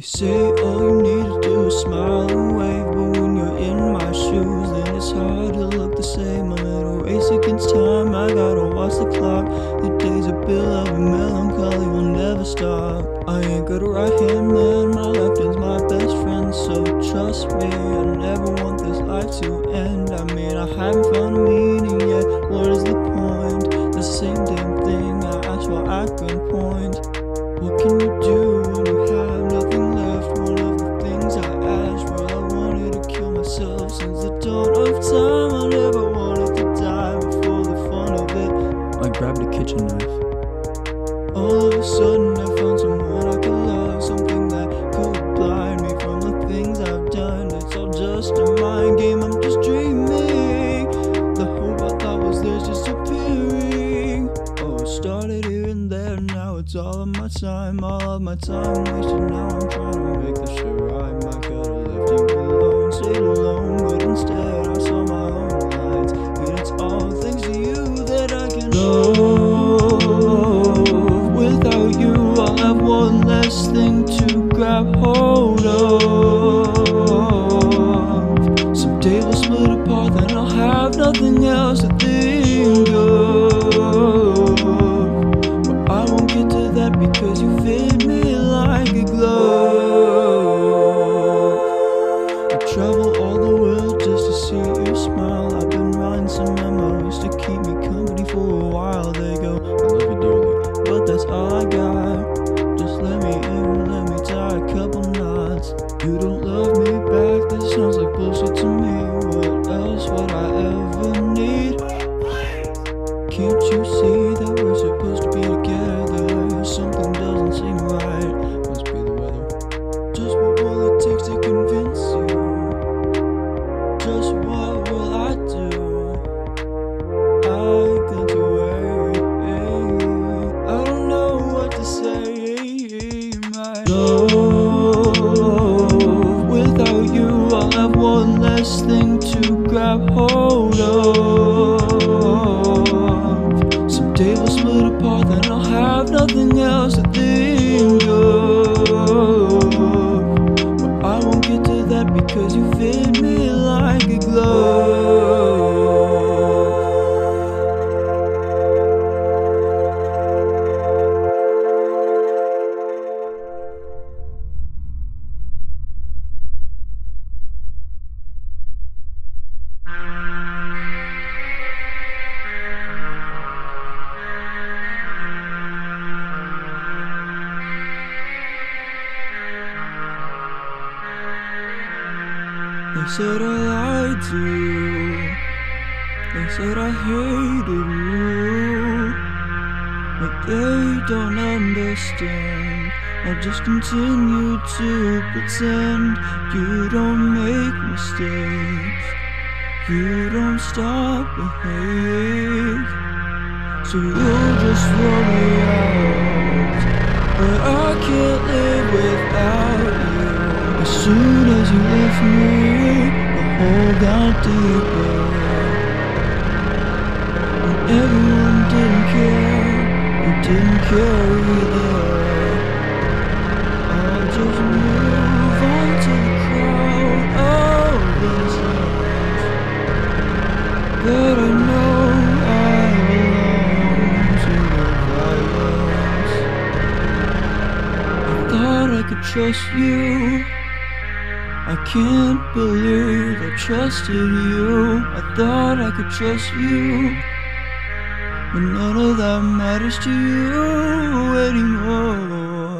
They say all you need to do is smile and wave, but when you're in my shoes, then it's hard to look the same. i'm A little race against time, I gotta watch the clock. The days are bill of melancholy will never stop. I ain't got a right hand man, my left hand's my best friend, so trust me, I never want this life to end. I mean, I haven't found a meaning yet. What is the grabbed a kitchen knife. All of a sudden, I found someone I could love, something that could blind me from the things I've done. It's all just a mind game, I'm just dreaming. The hope I thought was there's disappearing. Oh, it started here and there, now it's all of my time, all of my time wasted. Now I'm trying to make the shit Someday we'll split apart, then I'll have nothing else to think of. But I won't get to that because you fit Can't you see that we're supposed to be together? Something doesn't seem right. Must be the weather. Just what will it take to convince you? Just what will I do? I got away. I don't know what to say. My love, without you, I'll have one less thing to grab hold of. Someday we'll split apart, then I'll have nothing else They said I lied to you. They said I hated you. But they don't understand. I just continue to pretend you don't make mistakes. You don't stop the hate. So you'll just throw me out. But I can't live without you. As soon as you left me, got deeper. When everyone didn't care, you didn't care either. I'll just move on to the crowd of this life. But I know I belong to the violence. I thought I could trust you. I can't believe I trusted you. I thought I could trust you. But none of that matters to you anymore.